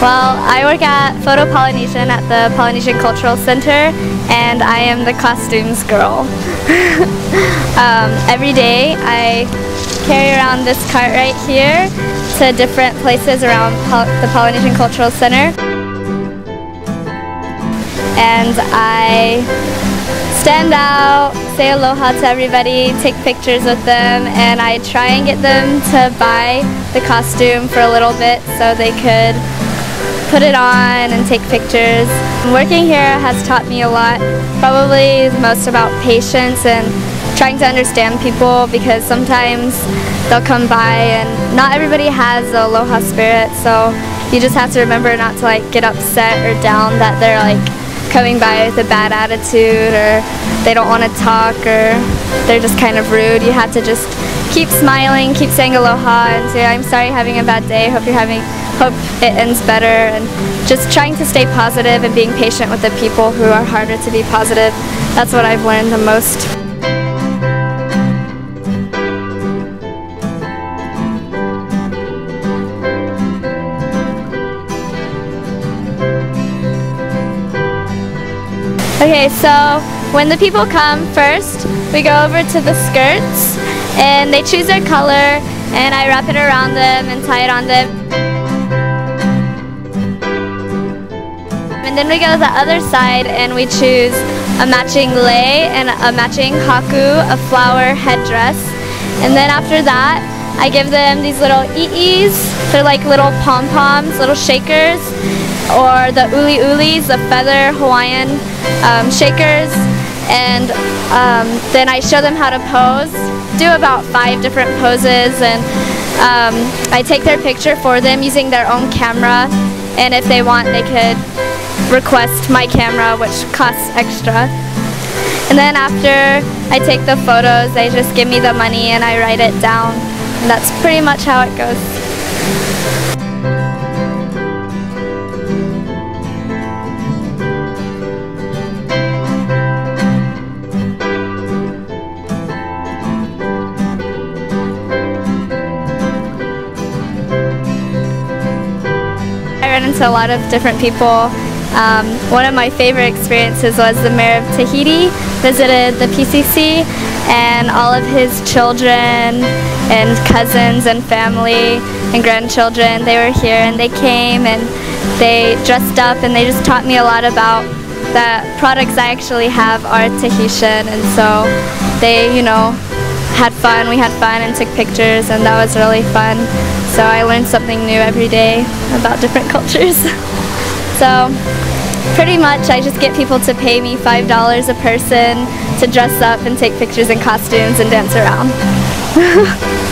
Well, I work at Photo Polynesian at the Polynesian Cultural Center, and I am the costumes girl. um, every day I carry around this cart right here to different places around Pol the Polynesian Cultural Center. And I stand out, say aloha to everybody, take pictures with them, and I try and get them to buy the costume for a little bit so they could put it on and take pictures. Working here has taught me a lot, probably most about patience and trying to understand people because sometimes they'll come by and not everybody has the aloha spirit so you just have to remember not to like get upset or down that they're like coming by with a bad attitude or they don't want to talk or they're just kind of rude. You have to just keep smiling, keep saying aloha and say I'm sorry having a bad day, hope you're having hope it ends better and just trying to stay positive and being patient with the people who are harder to be positive. That's what I've learned the most. Okay, so when the people come first, we go over to the skirts and they choose their color and I wrap it around them and tie it on them. And then we go to the other side and we choose a matching lei and a matching haku, a flower headdress. And then after that, I give them these little i'is. They're like little pom-poms, little shakers. Or the uli ulis, the feather Hawaiian um, shakers. And um, then I show them how to pose. Do about five different poses and um, I take their picture for them using their own camera. And if they want, they could request my camera, which costs extra. And then after I take the photos, they just give me the money and I write it down. And that's pretty much how it goes. I ran into a lot of different people um, one of my favorite experiences was the mayor of Tahiti visited the PCC and all of his children and cousins and family and grandchildren, they were here and they came and they dressed up and they just taught me a lot about the products I actually have are Tahitian and so they, you know, had fun, we had fun and took pictures and that was really fun. So I learned something new every day about different cultures. So pretty much I just get people to pay me $5 a person to dress up and take pictures in costumes and dance around.